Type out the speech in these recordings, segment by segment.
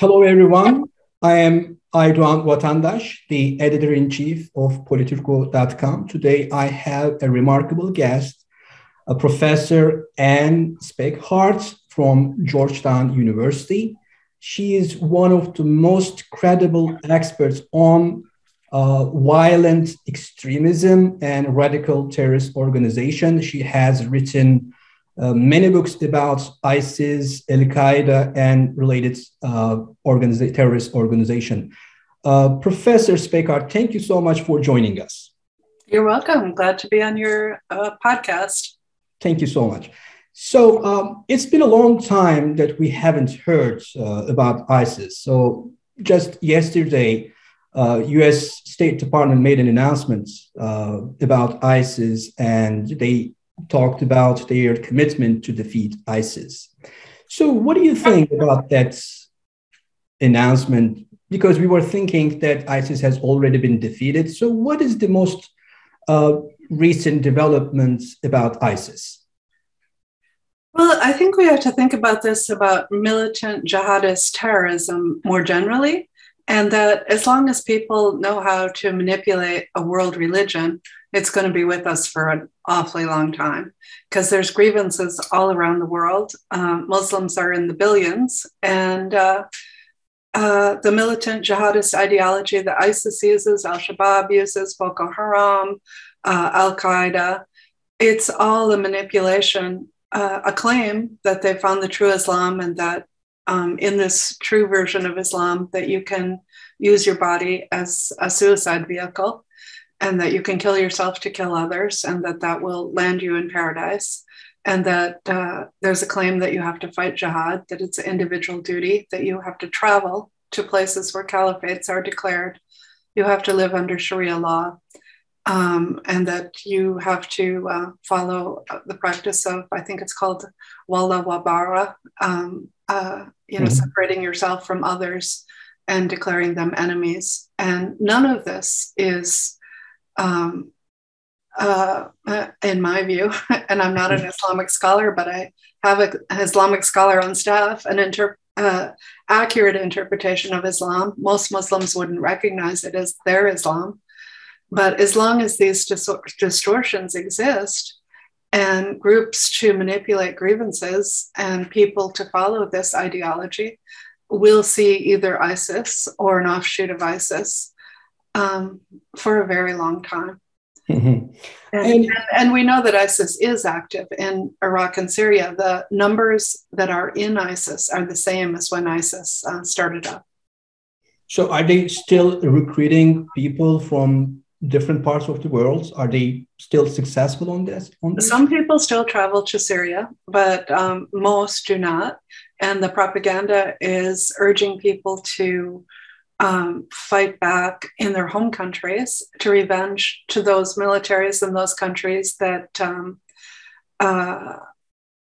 Hello, everyone. I am Aydoğan Vatandaş, the editor in chief of Politurco.com. Today, I have a remarkable guest, a Professor Anne Speckhard from Georgetown University. She is one of the most credible experts on uh, violent extremism and radical terrorist organization. She has written uh, many books about ISIS, Al Qaeda, and related uh, organiza- terrorist organization. Uh, Professor Speckhard, thank you so much for joining us. You're welcome. Glad to be on your uh, podcast. Thank you so much. So um, it's been a long time that we haven't heard uh, about ISIS. So just yesterday, U.S. Uh, State Department made an announcement about ISIS, and they talked about their commitment to defeat ISIS. So, what do you think about that announcement? Because we were thinking that ISIS has already been defeated. So, what is the most uh, recent developments about ISIS? Well, I think we have to think about this about militant jihadist terrorism more generally, and that as long as people know how to manipulate a world religion, it's going to be with us for an awfully long time. Because there's grievances all around the world. Uh, Muslims are in the billions, and uh, uh, the militant jihadist ideology that ISIS uses, Al Shabaab uses, Boko Haram, uh, Al Qaeda, it's all a manipulation, uh, a claim that they found the true Islam and that um, in this true version of Islam that you can use your body as a suicide vehicle and that you can kill yourself to kill others, and that that will land you in paradise. And that uh, there's a claim that you have to fight jihad, that it's an individual duty, that you have to travel to places where caliphates are declared. You have to live under Sharia law. Um, and that you have to uh, follow the practice of, I think it's called wala wabara, um, uh, you know, mm-hmm. separating yourself from others and declaring them enemies. And none of this is um, uh, uh, in my view, and I'm not an mm-hmm. Islamic scholar, but I have a, an Islamic scholar on staff, an inter- uh, accurate interpretation of Islam. Most Muslims wouldn't recognize it as their Islam. But as long as these distortions exist and groups to manipulate grievances and people to follow this ideology, we'll see either ISIS or an offshoot of ISIS um, for a very long time. Mm-hmm. And, and, and, we know that ISIS is active in Iraq and Syria. The numbers that are in ISIS are the same as when ISIS uh, started up. So, are they still recruiting people from different parts of the world? Are they still successful on this? On this? Some people still travel to Syria, but um, most do not. And the propaganda is urging people to um, fight back in their home countries to revenge to those militaries in those countries that um, uh,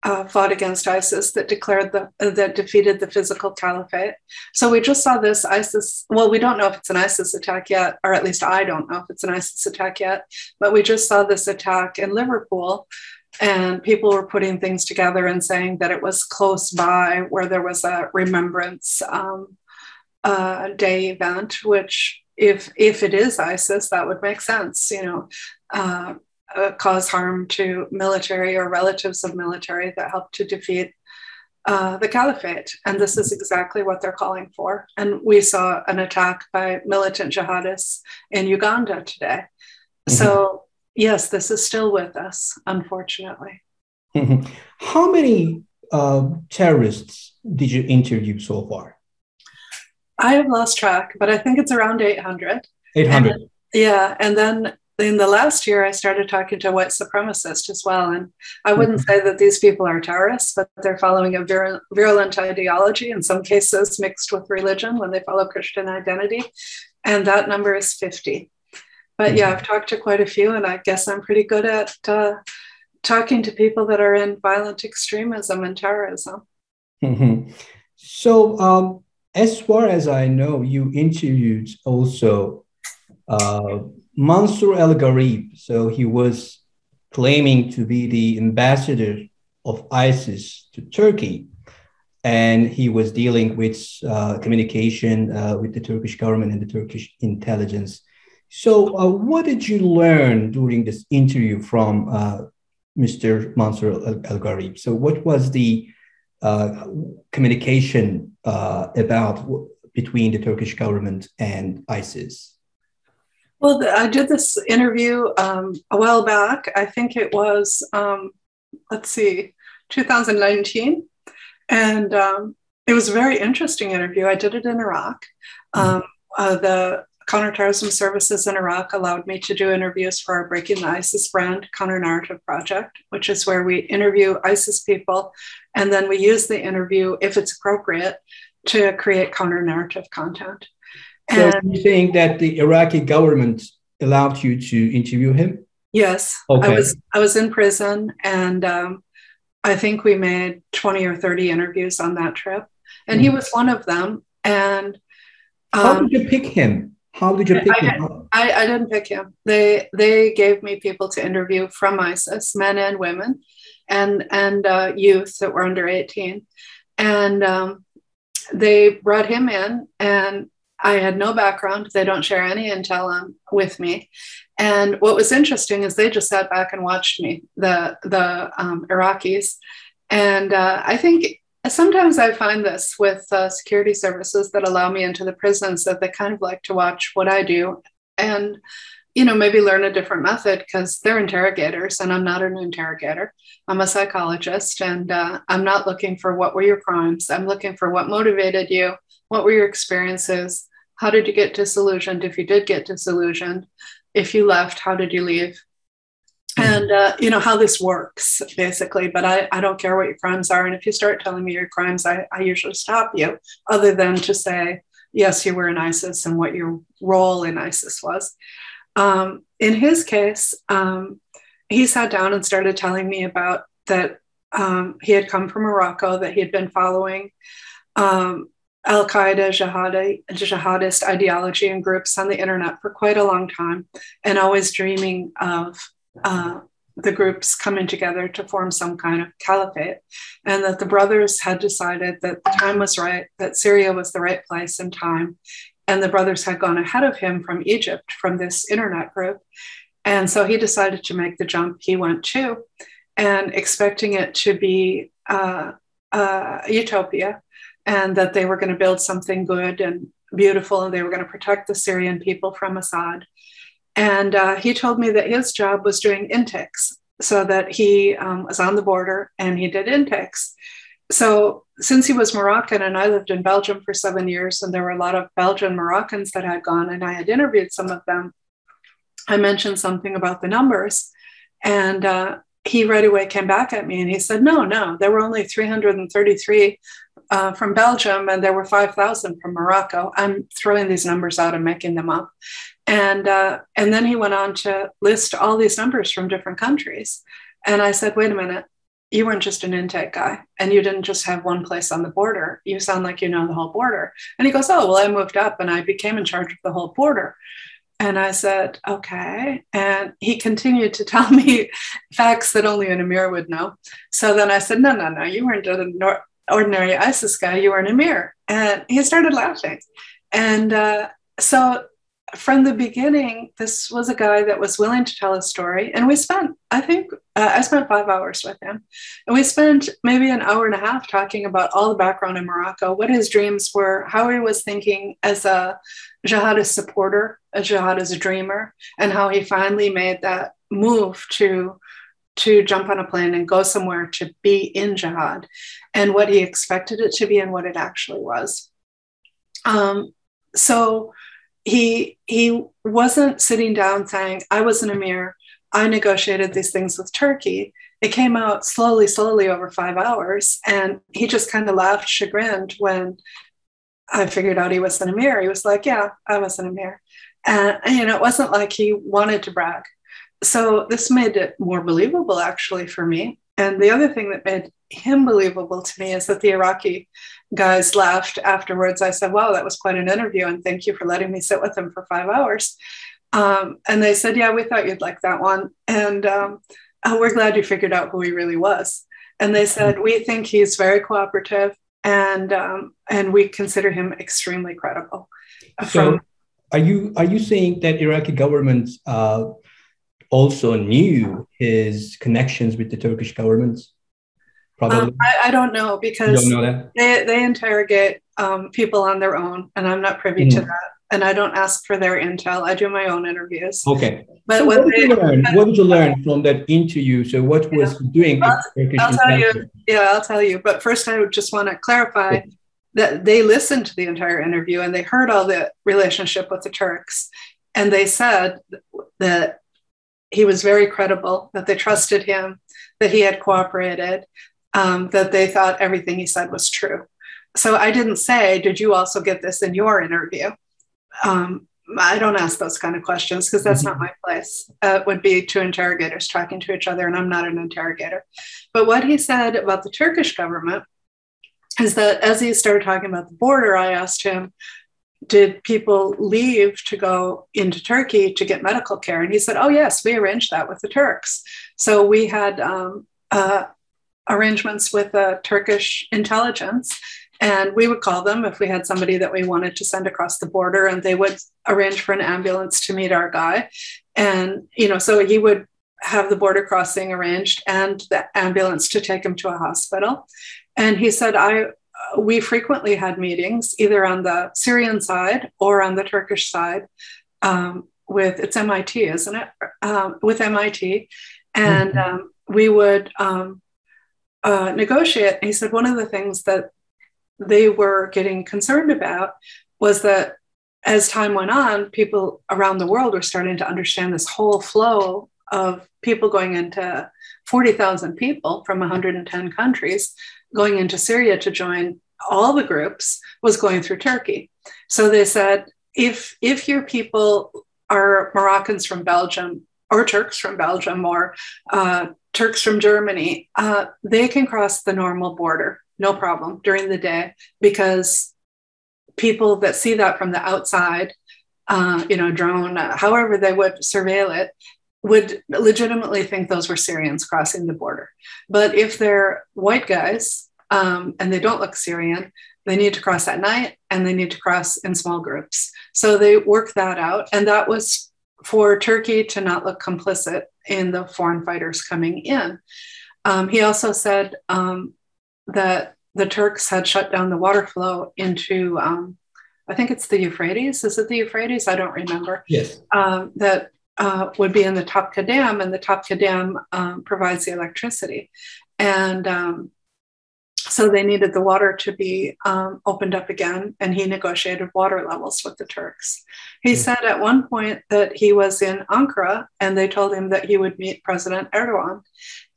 uh, fought against ISIS, that declared the uh, that defeated the physical caliphate. So we just saw this ISIS. Well, we don't know if it's an ISIS attack yet, or at least I don't know if it's an ISIS attack yet. But we just saw this attack in Liverpool. And people were putting things together and saying that it was close by where there was a remembrance um, uh, day event, which if if it is ISIS, that would make sense. You know, uh, uh, cause harm to military or relatives of military that helped to defeat uh, the caliphate. And this is exactly what they're calling for. And we saw an attack by militant jihadists in Uganda today. Mm-hmm. So yes, this is still with us, unfortunately. Mm-hmm. How many uh, terrorists did you interview so far? I have lost track, but I think it's around 800. 800. And, yeah. And then in the last year, I started talking to white supremacists as well. And I wouldn't mm-hmm. say that these people are terrorists, but they're following a vir- virulent ideology, in some cases mixed with religion when they follow Christian identity. And that number is 50. But yeah, mm-hmm. I've talked to quite a few, and I guess I'm pretty good at uh, talking to people that are in violent extremism and terrorism. Mm-hmm. So, um, as far as I know, you interviewed also uh, Mansour Al Gharib. So he was claiming to be the ambassador of ISIS to Turkey. and he was dealing with uh, communication uh, with the Turkish government and the Turkish intelligence. So, uh, what did you learn during this interview from uh, Mr. Mansour Al Gharib? So, what was the communication uh, about between the Turkish government and ISIS? Well, I did this interview um, a while back. I think it was, um, let's see, 2019. And um, it was a very interesting interview. I did it in Iraq. Mm-hmm. Um, uh, the counterterrorism services in Iraq allowed me to do interviews for our Breaking the ISIS brand counter narrative project, which is where we interview ISIS people and then we use the interview, if it's appropriate, to create counter narrative content. So and you think that the Iraqi government allowed you to interview him? Yes, okay. I was I was in prison, and um, I think we made twenty or thirty interviews on that trip, and mm. he was one of them. And um, how did you pick him? How did you pick I, him? I, I didn't pick him. They they gave me people to interview from ISIS, men and women, and and uh, youth that were under eighteen, and um, they brought him in, and I had no background. They don't share any intel on, with me. And what was interesting is they just sat back and watched me, the the um, Iraqis. And uh, I think sometimes I find this with uh, security services that allow me into the prisons that they kind of like to watch what I do and you know maybe learn a different method because they're interrogators and I'm not an interrogator. I'm a psychologist and uh, I'm not looking for what were your crimes. I'm looking for what motivated you, what were your experiences, how did you get disillusioned if you did get disillusioned, if you left, how did you leave, and uh, you know how this works basically but I, I don't care what your crimes are and if you start telling me your crimes I, I usually stop you other than to say yes you were in isis and what your role in isis was. Um, in his case um, he sat down and started telling me about that um, he had come from morocco that he had been following um, Al Qaeda jihadi, jihadist ideology and groups on the internet for quite a long time, and always dreaming of uh, the groups coming together to form some kind of caliphate, and that the brothers had decided that the time was right, that Syria was the right place and time, and the brothers had gone ahead of him from Egypt from this internet group. And so he decided to make the jump. He went too, and expecting it to be uh, uh, utopia and that they were going to build something good and beautiful and they were going to protect the Syrian people from Assad. And uh, he told me that his job was doing intakes, so that he um, was on the border and he did intakes. So, since he was Moroccan and I lived in Belgium for seven years, and there were a lot of Belgian Moroccans that had gone, and I had interviewed some of them, I mentioned something about the numbers. And uh, he right away came back at me and he said, No, no, there were only 333 uh, from Belgium and there were 5,000 from Morocco. I'm throwing these numbers out and making them up. And, uh, and then he went on to list all these numbers from different countries. And I said, wait a minute, you weren't just an intake guy and you didn't just have one place on the border. You sound like you know the whole border. And he goes, oh, well, I moved up and I became in charge of the whole border. And I said, okay. And he continued to tell me facts that only an Emir would know. So then I said, no, no, no, you weren't an ordinary ISIS guy, you were an Emir. And he started laughing. And uh, so from the beginning, this was a guy that was willing to tell a story. And we spent, I think, uh, I spent five hours with him. And we spent maybe an hour and a half talking about all the background in Morocco, what his dreams were, how he was thinking as a jihadist supporter, a jihadist dreamer, and how he finally made that move to. To jump on a plane and go somewhere to be in jihad, and what he expected it to be and what it actually was. Um, so, he he wasn't sitting down saying, I was an emir, I negotiated these things with Turkey. It came out slowly, slowly over five hours. And he just kind of laughed, chagrined when I figured out he was an emir. He was like, Yeah, I was an emir. And you know, it wasn't like he wanted to brag. So this made it more believable actually for me. And the other thing that made him believable to me is that the Iraqi guys laughed afterwards. I said, Wow, that was quite an interview. And thank you for letting me sit with him for five hours. Um, and they said, Yeah, we thought you'd like that one. And um, oh, we're glad you figured out who he really was. And they said, We think he's very cooperative and um, and we consider him extremely credible. So, From, are you are you saying that Iraqi government uh, also knew his connections with the Turkish government? Probably. Um, I, I, don't know because don't know they they interrogate um, people on their own, and I'm not privy mm. to that. And I don't ask for their intel. I do my own interviews. Okay. But so what, did you learn? what did you learn from that interview? So what was yeah. doing? I'll, I'll tell you. Yeah, I'll tell you. But first, I would just want to clarify that they listened to the entire interview and they heard all the relationship with the Turks, and they said that he was very credible, that they trusted him, that he had cooperated, um, that they thought everything he said was true. So I didn't say, Did you also get this in your interview? Um, I don't ask those kind of questions because that's mm-hmm. not my place. Uh, it would be two interrogators talking to each other, and I'm not an interrogator. But what he said about the Turkish government is that as he started talking about the border, I asked him, Did people leave to go into Turkey to get medical care? And he said, Oh, yes, we arranged that with the Turks. So we had um, uh, arrangements with the Turkish intelligence. And we would call them if we had somebody that we wanted to send across the border, and they would arrange for an ambulance to meet our guy. And, you know, so he would have the border crossing arranged and the ambulance to take him to a hospital. And he said, I, we frequently had meetings either on the Syrian side or on the Turkish side um, with it's MIT, isn't it? Um, with MIT, and mm-hmm. um, we would um, uh, negotiate. he said one of the things that they were getting concerned about was that as time went on, people around the world were starting to understand this whole flow of people going into 40,000 people from 110 countries going into Syria to join all the groups was going through Turkey. So they said, if if your people are Moroccans from Belgium or Turks from Belgium or uh, Turks from Germany, uh, they can cross the normal border, no problem, during the day because people that see that from the outside, uh, you know, drone, uh, however they would surveil it, would legitimately think those were Syrians crossing the border. But if they're white guys um, and they don't look Syrian, they need to cross at night and they need to cross in small groups. So they work that out. And that was for Turkey to not look complicit in the foreign fighters coming in. Um, he also said um, that the Turks had shut down the water flow into, um, I think it's the Euphrates. Is it the Euphrates? I don't remember. Yes. Um, that uh, would be in the Tabqa Dam, and the Tabqa Dam um, provides the electricity. And um, so they needed the water to be um, opened up again, and he negotiated water levels with the Turks. He mm-hmm. said at one point that he was in Ankara, and they told him that he would meet President Erdogan.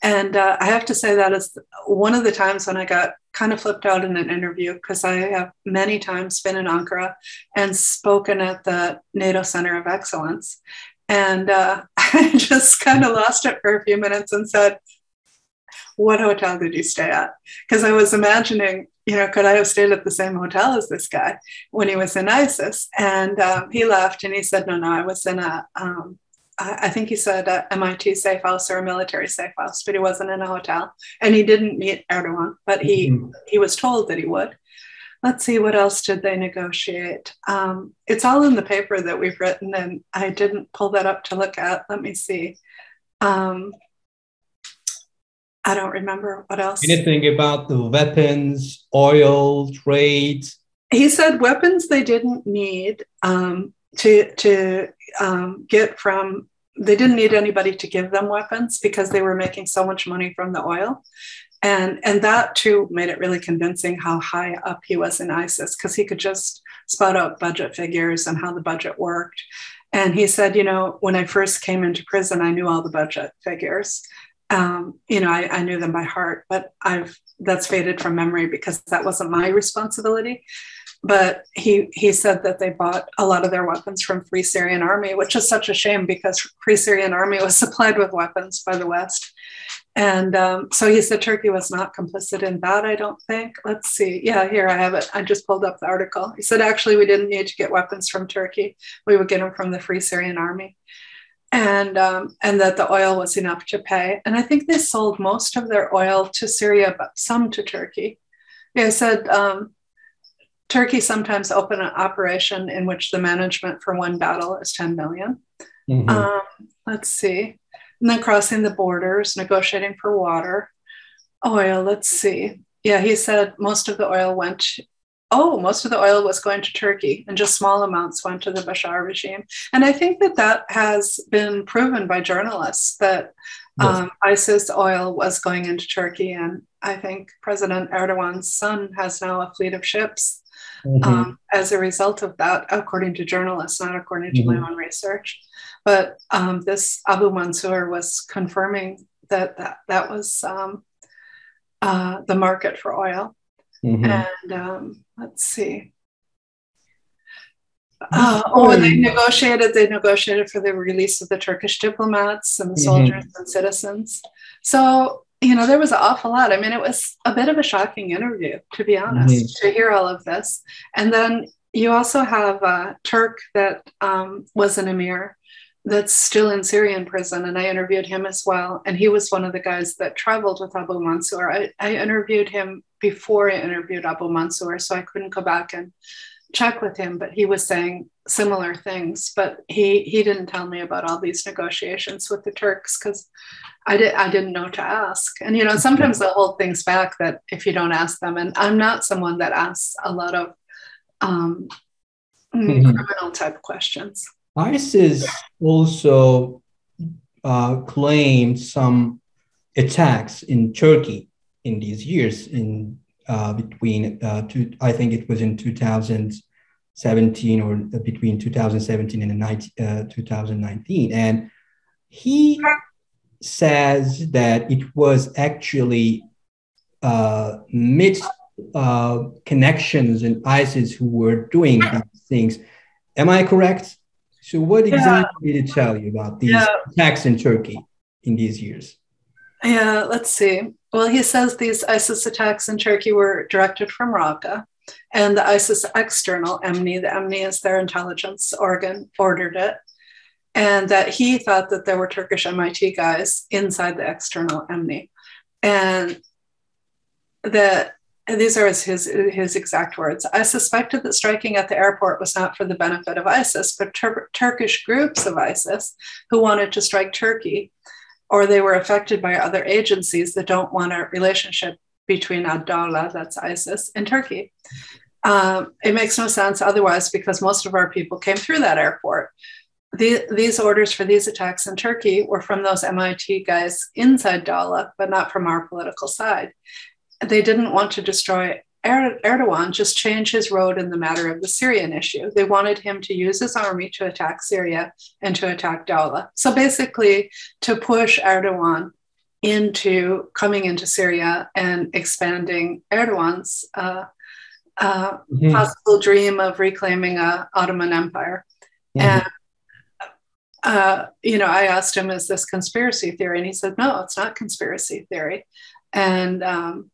And uh, I have to say that is one of the times when I got kind of flipped out in an interview because I have many times been in Ankara and spoken at the NATO Center of Excellence. And uh, I just kind of lost it for a few minutes and said, what hotel did you stay at? Because I was imagining, you know, could I have stayed at the same hotel as this guy when he was in ISIS? And um, he laughed and he said, no, no, I was in a, um, I think he said a MIT safe house or a military safe house, but he wasn't in a hotel. And he didn't meet Erdogan, but he mm-hmm. he was told that he would. Let's see, what else did they negotiate? Um, it's all in the paper that we've written, and I didn't pull that up to look at. Let me see. Um, I don't remember what else. Anything about the weapons, oil, trade? He said weapons they didn't need um, to to um, get from. They didn't need anybody to give them weapons because they were making so much money from the oil, and and that too made it really convincing how high up he was in ISIS because he could just spot out budget figures and how the budget worked. And he said, you know, when I first came into prison, I knew all the budget figures um, you know, I, I, knew them by heart, but I've that's faded from memory because that wasn't my responsibility. But he he said that they bought a lot of their weapons from Free Syrian Army, which is such a shame because Free Syrian Army was supplied with weapons by the West. And um, so he said Turkey was not complicit in that, I don't think. Let's see. Yeah, here I have it. I just pulled up the article. He said actually we didn't need to get weapons from Turkey. We would get them from the Free Syrian Army and um, and that the oil was enough to pay. And I think they sold most of their oil to Syria, but some to Turkey. Yeah, I said um, Turkey sometimes open an operation in which the management for one battle is 10 million. Mm-hmm. Um, let's see. And then crossing the borders, negotiating for water, oil. Let's see. Yeah, he said most of the oil went. Oh, most of the oil was going to Turkey, and just small amounts went to the Bashar regime. And I think that that has been proven by journalists that um, ISIS oil was going into Turkey, and I think President Erdogan's son has now a fleet of ships mm-hmm. um, as a result of that, according to journalists, not according to mm-hmm. my own research. But um, this Abu Mansour was confirming that that, that was um, uh, the market for oil. Mm-hmm. And um, let's see. Uh, oh, and they negotiated. They negotiated for the release of the Turkish diplomats and the mm-hmm. soldiers mm-hmm. and citizens. So you know, there was an awful lot. I mean, it was a bit of a shocking interview, to be honest, mm-hmm. to hear all of this. And then you also have a Turk that um, was an emir that's still in Syrian prison, and I interviewed him as well. And he was one of the guys that traveled with Abu Mansour. I, I interviewed him before I interviewed Abu Mansour, so I couldn't go back and check with him, but he was saying similar things. But he he didn't tell me about all these negotiations with the Turks because I did I didn't know to ask. And you know, sometimes they'll hold things back that if you don't ask them. And I'm not someone that asks a lot of um, mm-hmm. criminal type questions. ISIS also uh, claimed some attacks in Turkey in these years in uh, between uh, two, I think it was in 2017 or between 2017 and 19, uh, 2019 and he says that it was actually uh, uh, connections in ISIS who were doing these things. Am I correct? So, what exactly yeah. did it tell you about these yeah. attacks in Turkey in these years? Yeah, let's see. Well, he says these ISIS attacks in Turkey were directed from Raqqa, and the ISIS external, EMNI, the EMNI is their intelligence organ, ordered it, and that he thought that there were Turkish MIT guys inside the external EMNI, and that and these are his, his exact words. I suspected that striking at the airport was not for the benefit of ISIS, but Tur- Turkish groups of ISIS who wanted to strike Turkey, or they were affected by other agencies that don't want a relationship between Ad-Dawla, that's ISIS, and Turkey. Um, it makes no sense otherwise because most of our people came through that airport. The, these orders for these attacks in Turkey were from those MIT guys inside Dawla, but not from our political side they didn't want to destroy Erdogan, just change his road in the matter of the Syrian issue. They wanted him to use his army to attack Syria and to attack Dawla. So basically, to push Erdogan into coming into Syria and expanding Erdogan's uh, uh, mm-hmm. possible dream of reclaiming a Ottoman Empire. Mm-hmm. And uh, you know, I asked him, "Is this conspiracy theory?" And he said, "No, it's not conspiracy theory." And um,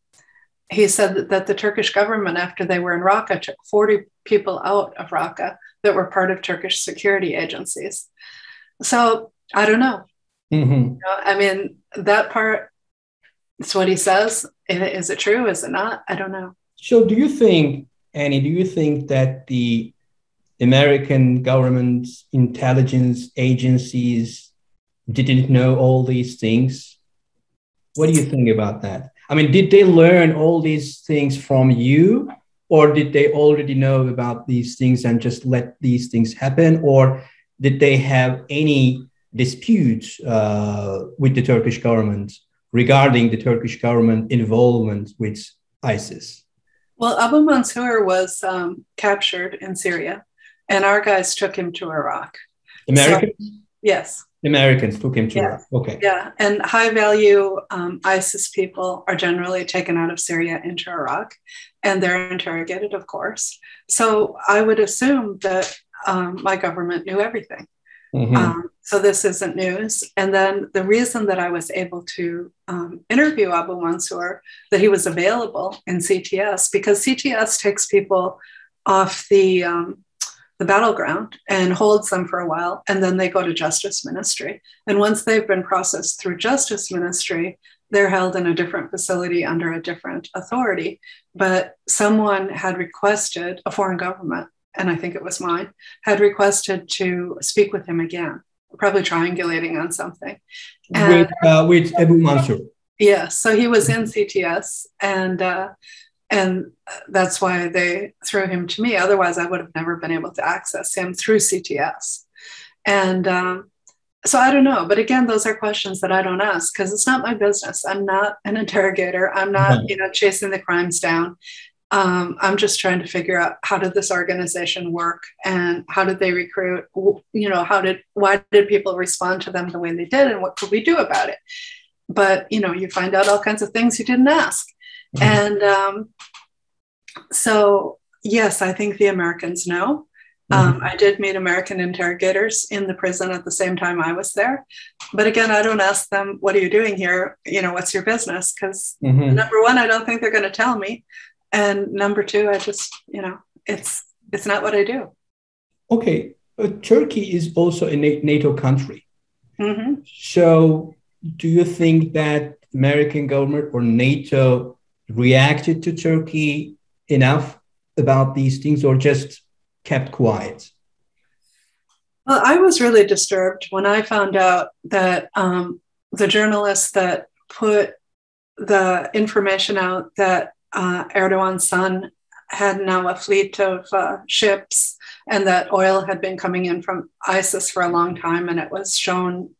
he said that, the Turkish government, after they were in Raqqa, took 40 people out of Raqqa that were part of Turkish security agencies. So I don't know. Mm-hmm. You know I mean, that part, it's what he says. Is it true? Is it not? I don't know. So, do you think, Annie, do you think that the American government's intelligence agencies didn't know all these things? What do you think about that? I mean, did they learn all these things from you, or did they already know about these things and just let these things happen, or did they have any disputes uh, with the Turkish government regarding the Turkish government involvement with ISIS? Well, Abu Mansour was um, captured in Syria, and our guys took him to Iraq. American? So, yes. Americans took him to yeah. Iraq. Okay. Yeah, and high value um, ISIS people are generally taken out of Syria into Iraq, and they're interrogated, of course. So I would assume that um, my government knew everything. Mm-hmm. Um, so this isn't news. And then the reason that I was able to um, interview Abu Mansour, that he was available in CTS, because CTS takes people off the um, the battleground and holds them for a while and then they go to justice ministry and once they've been processed through justice ministry they're held in a different facility under a different authority. But someone had requested, a foreign government, and I think it was mine, had requested to speak with him again, probably triangulating on something. And, with, uh, with Abu Mansour. Yeah, so he was in CTS, and uh, and that's why they threw him to me. Otherwise, I would have never been able to access him through CTS. And um, so I don't know. But again, those are questions that I don't ask because it's not my business. I'm not an interrogator. I'm not, you know, chasing the crimes down. Um, I'm just trying to figure out how did this organization work and how did they recruit? You know, how did why did people respond to them the way they did, and what could we do about it? But you know, you find out all kinds of things you didn't ask. And um, so yes, I think the Americans know. Um, mm-hmm. I did meet American interrogators in the prison at the same time I was there. But again, I don't ask them, what are you doing here? You know, what's your business? Because mm-hmm. number one, I don't think they're going to tell me. And number two, I just, you know, it's it's not what I do. Okay. But Turkey is also a NATO country. Mm-hmm. So do you think that American government or NATO reacted to Turkey enough about these things or just kept quiet? Well, I was really disturbed when I found out that um, the journalists that put the information out that uh, Erdogan's son had now a fleet of uh, ships and that oil had been coming in from ISIS for a long time and it was shown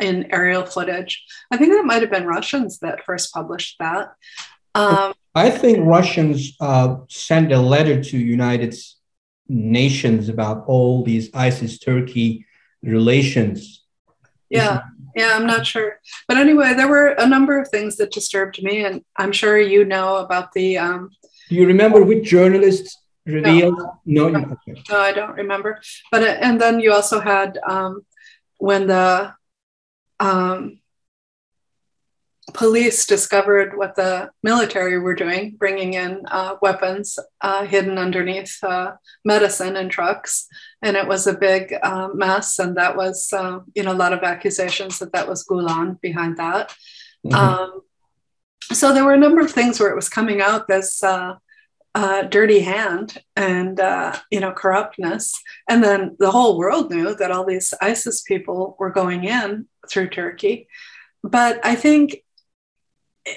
in aerial footage. I think that might have been Russians that first published that. Um, I think Russians uh, sent a letter to United nations about all these ISIS Turkey relations. Yeah, yeah, I'm not sure. But anyway, there were a number of things that disturbed me, and I'm sure you know about the. Um, Do you remember which journalists revealed? No, no, no, no I don't remember. But uh, and then you also had um, when the um, police discovered what the military were doing, bringing in uh, weapons uh, hidden underneath uh, medicine in trucks, and it was a big uh, mess. And that was, uh, you know, a lot of accusations that that was Gulen behind that. Mm-hmm. Um, so there were a number of things where it was coming out this uh, dirty hand and you know corruptness, and then the whole world knew that all these ISIS people were going in through Turkey. But I think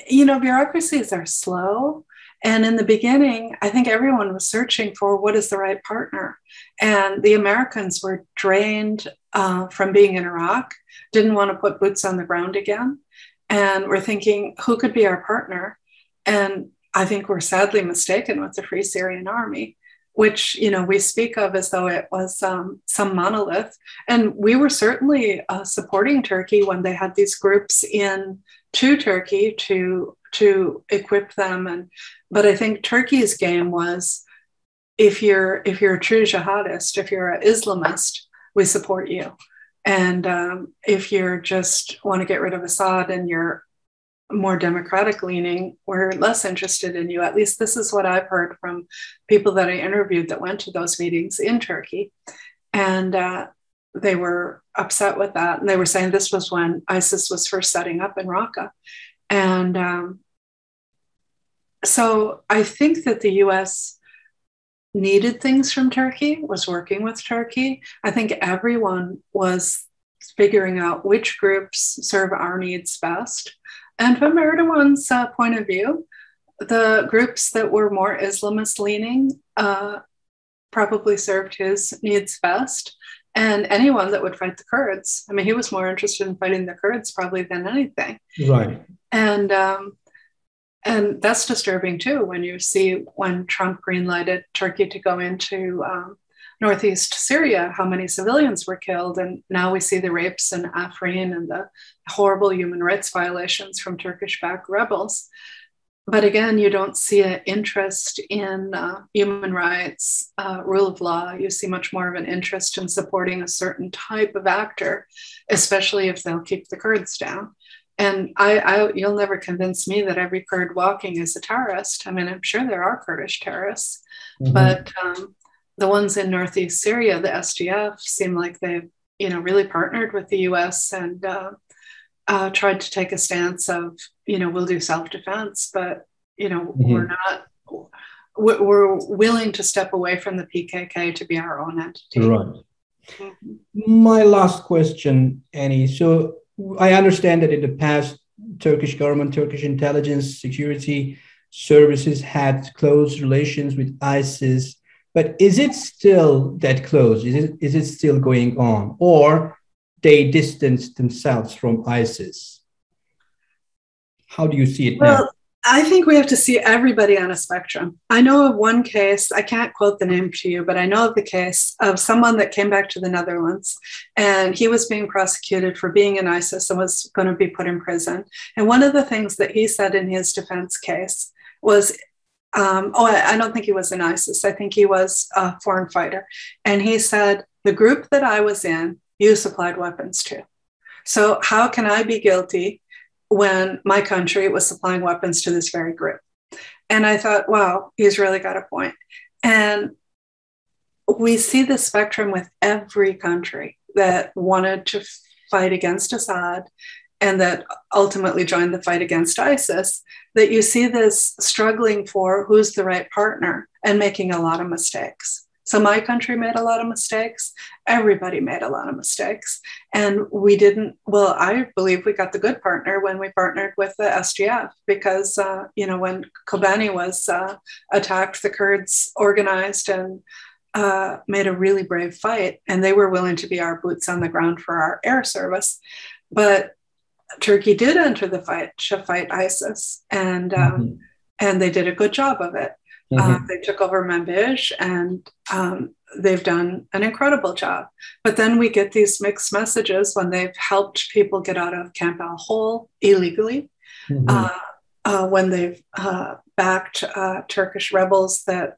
you know, bureaucracies are slow. And in the beginning, I think everyone was searching for what is the right partner. And the Americans were drained uh, from being in Iraq, didn't want to put boots on the ground again. And we're thinking, who could be our partner? And I think we're sadly mistaken with the Free Syrian Army, which you know we speak of as though it was um, some monolith. And we were certainly uh, supporting Turkey when they had these groups in to Turkey to to equip them and but I think Turkey's game was if you're if you're a true jihadist, if you're an Islamist, we support you. And um, if you're just want to get rid of Assad and you're more democratic leaning, we're less interested in you. At least this is what I've heard from people that I interviewed that went to those meetings in Turkey. And uh, they were upset with that. And they were saying this was when ISIS was first setting up in Raqqa. And um, so I think that the US needed things from Turkey, was working with Turkey. I think everyone was figuring out which groups serve our needs best. And from Erdogan's uh, point of view, the groups that were more Islamist leaning uh, probably served his needs best and anyone that would fight the Kurds. I mean, he was more interested in fighting the Kurds probably than anything. Right. And um, and that's disturbing too when you see when Trump greenlighted Turkey to go into um, northeast Syria, how many civilians were killed, and now we see the rapes in Afrin and the horrible human rights violations from Turkish-backed rebels but again, you don't see an interest in uh, human rights, uh, rule of law. You see much more of an interest in supporting a certain type of actor, especially if they'll keep the Kurds down. And I, I, you'll never convince me that every Kurd walking is a terrorist. I mean, I'm sure there are Kurdish terrorists, mm-hmm. but um, the ones in northeast Syria, the SDF, seem like they've, you know, really partnered with the U.S. and uh, uh, tried to take a stance of, you know, we'll do self defense, but, you know, mm-hmm. we're not, we're willing to step away from the PKK to be our own entity. Right. Mm-hmm. My last question, Annie. So I understand that in the past, Turkish government, Turkish intelligence, security services had close relations with ISIS. But is it still that close? Is it, is it still going on? Or they distanced themselves from ISIS? How do you see it well, now? I think we have to see everybody on a spectrum. I know of one case, I can't quote the name to you, but I know of the case of someone that came back to the Netherlands and he was being prosecuted for being in ISIS and was going to be put in prison. And one of the things that he said in his defense case was, um, oh, I, I don't think he was in ISIS. I think he was a foreign fighter. And he said, the group that I was in, you supplied weapons to. So how can I be guilty when my country was supplying weapons to this very group. And I thought, wow, he's really got a point. And we see the spectrum with every country that wanted to fight against Assad and that ultimately joined the fight against ISIS, that you see this struggling for who's the right partner and making a lot of mistakes. So my country made a lot of mistakes. Everybody made a lot of mistakes. And we didn't, well, I believe we got the good partner when we partnered with the SDF because, uh, you know, when Kobani was uh, attacked, the Kurds organized and uh, made a really brave fight. And they were willing to be our boots on the ground for our air service. But Turkey did enter the fight to fight ISIS. And, um, mm-hmm. and they did a good job of it. Mm-hmm. Uh, they took over Manbij and um, they've done an incredible job. But then we get these mixed messages when they've helped people get out of Camp Al Hol illegally, mm-hmm. uh, uh, when they've uh, backed uh, Turkish rebels that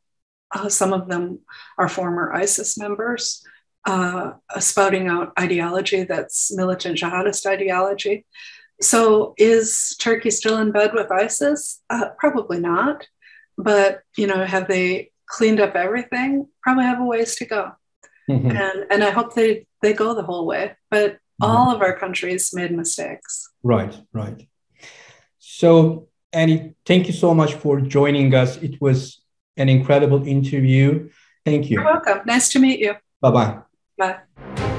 uh, some of them are former ISIS members. spouting out ideology that's militant jihadist ideology. So, is Turkey still in bed with ISIS? probably not but you know have they cleaned up everything? Probably have a ways to go. Mm-hmm. and and i hope they they go the whole way but mm-hmm. all of our countries made mistakes. Right right. So annie thank you so much for joining us. It was an incredible interview. Thank you. You're welcome. Nice to meet you. Bye-bye. Bye